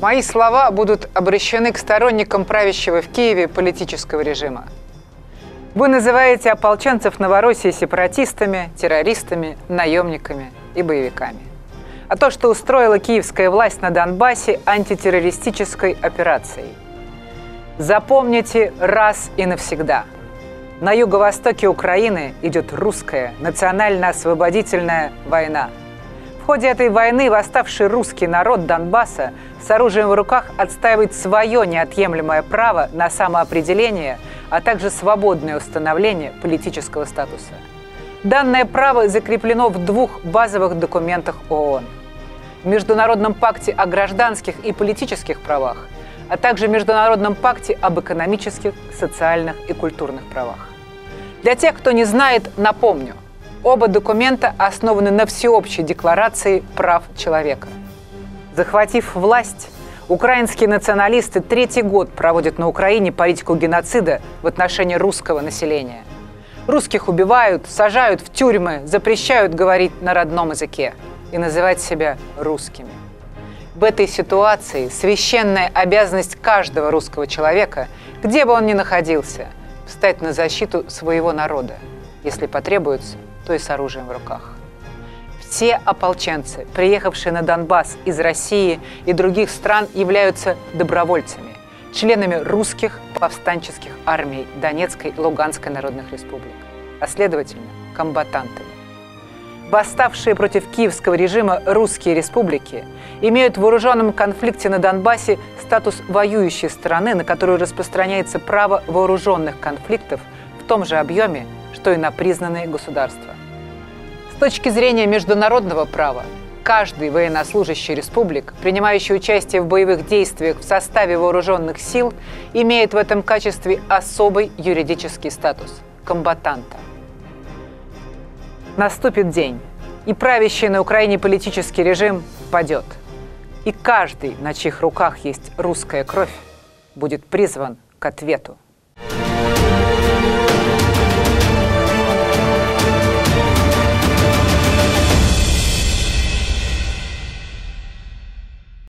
Мои слова будут обращены к сторонникам правящего в Киеве политического режима. Вы называете ополченцев Новороссии сепаратистами, террористами, наемниками и боевиками. А то, что устроила киевская власть на Донбассе антитеррористической операцией. Запомните раз и навсегда. На юго-востоке Украины идет русская национально-освободительная война – в ходе этой войны восставший русский народ Донбасса с оружием в руках отстаивает свое неотъемлемое право на самоопределение, а также свободное установление политического статуса. Данное право закреплено в двух базовых документах ООН. В Международном пакте о гражданских и политических правах, а также в Международном пакте об экономических, социальных и культурных правах. Для тех, кто не знает, напомню – Оба документа основаны на всеобщей декларации прав человека. Захватив власть, украинские националисты третий год проводят на Украине политику геноцида в отношении русского населения. Русских убивают, сажают в тюрьмы, запрещают говорить на родном языке и называть себя русскими. В этой ситуации священная обязанность каждого русского человека, где бы он ни находился, встать на защиту своего народа, если потребуется, то и с оружием в руках. Все ополченцы, приехавшие на Донбасс из России и других стран, являются добровольцами, членами русских повстанческих армий Донецкой и Луганской народных республик, а следовательно, комбатантами. Восставшие против киевского режима русские республики имеют в вооруженном конфликте на Донбассе статус воюющей страны, на которую распространяется право вооруженных конфликтов том же объеме, что и на признанные государства. С точки зрения международного права, каждый военнослужащий республик, принимающий участие в боевых действиях в составе вооруженных сил, имеет в этом качестве особый юридический статус – комбатанта. Наступит день, и правящий на Украине политический режим падет. И каждый, на чьих руках есть русская кровь, будет призван к ответу.